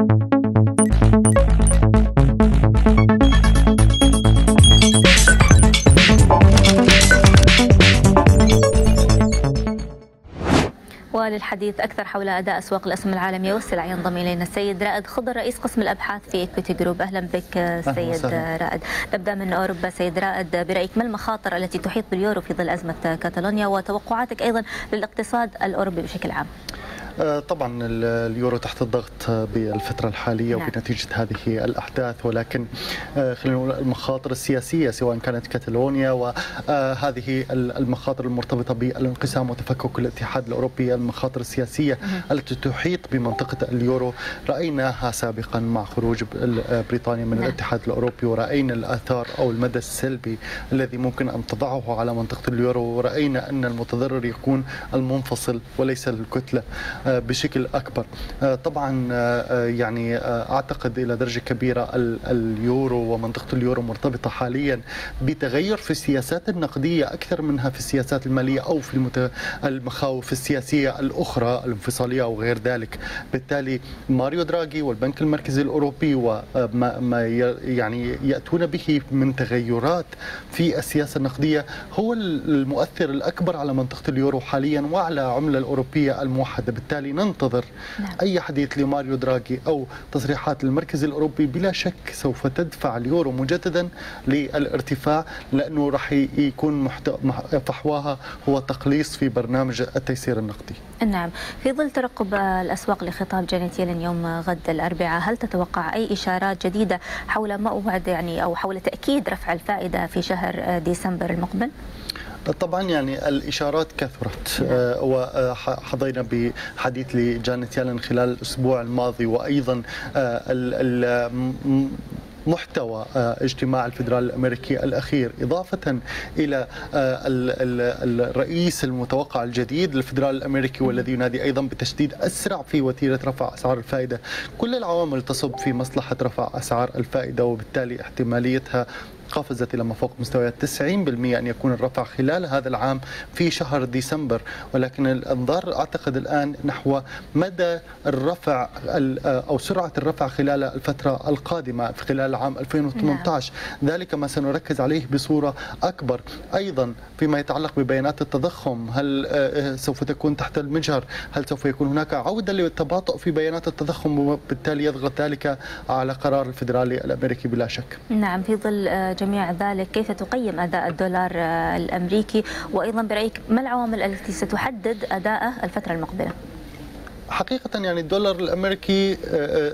وللحديث أكثر حول أداء أسواق الأسهم العالمية والسلع. ينضم إلينا السيد رائد خضر رئيس قسم الأبحاث في Equiti Group أهلا بك سيد رائد. نبدأ من أوروبا. سيد رائد برأيك ما المخاطر التي تحيط باليورو في ظل أزمة كاتالونيا وتوقعاتك أيضا للاقتصاد الأوروبي بشكل عام؟ طبعا اليورو تحت الضغط بالفترة الحالية نعم. وبنتيجة هذه الأحداث ولكن خلينا نقول المخاطر السياسية سواء كانت كاتالونيا وهذه المخاطر المرتبطة بالانقسام وتفكك الاتحاد الأوروبي المخاطر السياسية التي تحيط بمنطقة اليورو رأيناها سابقا مع خروج بريطانيا من نعم. الاتحاد الأوروبي ورأينا الآثار أو المدى السلبي الذي ممكن أن تضعه على منطقة اليورو ورأينا أن المتضرر يكون المنفصل وليس الكتلة بشكل أكبر. طبعا يعني أعتقد إلى درجة كبيرة اليورو ومنطقة اليورو مرتبطة حاليا بتغير في السياسات النقدية أكثر منها في السياسات المالية أو في المخاوف السياسية الأخرى الانفصالية أو غير ذلك. بالتالي ماريو دراغي والبنك المركزي الأوروبي وما يعني يأتون به من تغيرات في السياسة النقدية هو المؤثر الأكبر على منطقة اليورو حاليا وعلى العمله الأوروبية الموحدة. بالتالي ننتظر نعم. أي حديث لماريو دراغي أو تصريحات المركز الأوروبي بلا شك سوف تدفع اليورو مجددا للارتفاع لأنه راح يكون فحواها هو تقليص في برنامج التيسير النقدي نعم في ظل ترقب الأسواق لخطاب جانيت يلين يوم غد الأربعاء هل تتوقع أي إشارات جديدة حول موعد يعني أو حول تأكيد رفع الفائدة في شهر ديسمبر المقبل؟ طبعا يعني الإشارات كثرت. وحظينا بحديث لجانيت يالن خلال الأسبوع الماضي وأيضا محتوى اجتماع الفدرالي الأمريكي الأخير إضافة إلى الرئيس المتوقع الجديد للفدرالي الأمريكي والذي ينادي أيضا بتشديد أسرع في وتيرة رفع أسعار الفائدة. كل العوامل تصب في مصلحة رفع أسعار الفائدة وبالتالي احتماليتها قفزت إلى ما فوق مستويات 90% أن يكون الرفع خلال هذا العام في شهر ديسمبر. ولكن الأنظار أعتقد الآن نحو مدى الرفع أو سرعة الرفع خلال الفترة القادمة في خلال عام 2018 نعم. ذلك ما سنركز عليه بصورة أكبر. أيضا فيما يتعلق ببيانات التضخم هل سوف تكون تحت المجهر؟ هل سوف يكون هناك عودة للتباطؤ في بيانات التضخم وبالتالي يضغط ذلك على قرار الفدرالي الأمريكي؟ بلا شك. نعم في ظل جميع ذلك كيف تقيم أداء الدولار الأمريكي وأيضا برأيك ما العوامل التي ستحدد أداءه الفترة المقبلة؟ حقيقة يعني الدولار الأمريكي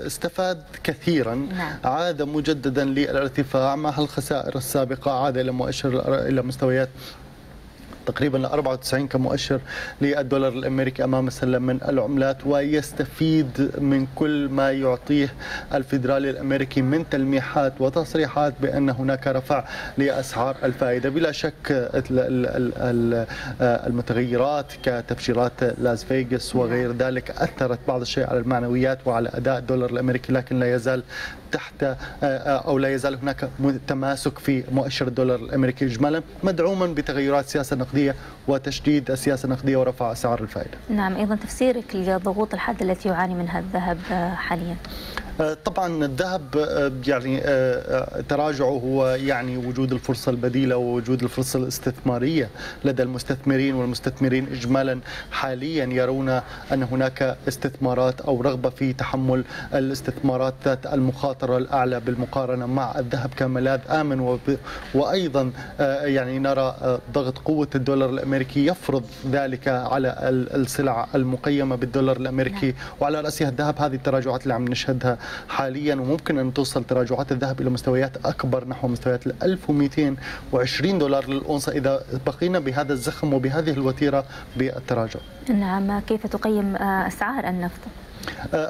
استفاد كثيرا نعم. عاد مجددا للارتفاع مع الخسائر السابقة عاد إلى مؤشر إلى مستويات تقريبا 94 كمؤشر للدولار الأمريكي أمام السلم من العملات ويستفيد من كل ما يعطيه الفدرالي الأمريكي من تلميحات وتصريحات بأن هناك رفع لأسعار الفائدة. بلا شك المتغيرات كتفجيرات لاس فيغاس وغير ذلك أثرت بعض الشيء على المعنويات وعلى أداء الدولار الأمريكي لكن لا يزال تحت أو لا يزال هناك تماسك في مؤشر الدولار الأمريكي اجمالا مدعوما بتغيرات السياسة النقدية وتشديد السياسة النقدية ورفع أسعار الفائدة. نعم أيضا تفسيرك لضغوط الحد التي يعاني منها الذهب حاليا. طبعا الذهب يعني تراجعه هو يعني وجود الفرصة البديلة ووجود الفرصة الاستثمارية لدى المستثمرين والمستثمرين إجمالا حاليا يرون أن هناك استثمارات أو رغبة في تحمل الاستثمارات ذات المخاطرة الأعلى بالمقارنة مع الذهب كملاذ آمن وأيضا يعني نرى ضغط قوة الدولار الأمريكي يفرض ذلك على السلع المقيمة بالدولار الأمريكي وعلى رأسها الذهب هذه التراجعات اللي عم نشهدها حاليا وممكن أن توصل تراجعات الذهب إلى مستويات أكبر نحو مستويات ال 1220 دولار للأونصة إذا بقينا بهذا الزخم وبهذه الوتيرة بالتراجع. نعم كيف تقيم أسعار النفط؟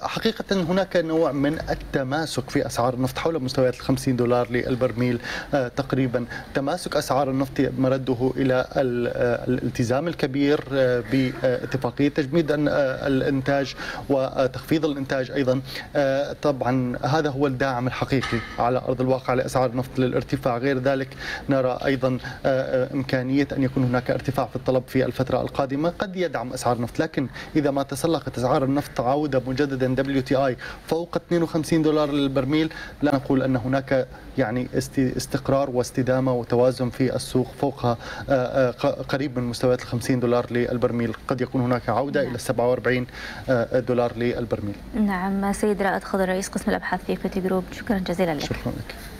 حقيقة هناك نوع من التماسك في أسعار النفط حول مستويات ال 50 دولار للبرميل تقريبا. تماسك أسعار النفط مرده إلى الالتزام الكبير باتفاقية تجميد الإنتاج وتخفيض الإنتاج أيضا. طبعا هذا هو الداعم الحقيقي على أرض الواقع لأسعار النفط للارتفاع. غير ذلك نرى أيضا إمكانية أن يكون هناك ارتفاع في الطلب في الفترة القادمة. قد يدعم أسعار النفط لكن إذا ما تسلقت أسعار النفط عودة مجددا WTI فوق 52 دولار للبرميل. لا نقول أن هناك يعني استقرار واستدامة وتوازن في السوق فوق آه، آه، قريب من مستويات ال 50 دولار للبرميل. قد يكون هناك عودة نعم. إلى 47 آه، دولار للبرميل. نعم سيد رائد خضر رئيس قسم الأبحاث في Equiti Group. شكرا جزيلا لك. شكرا لك.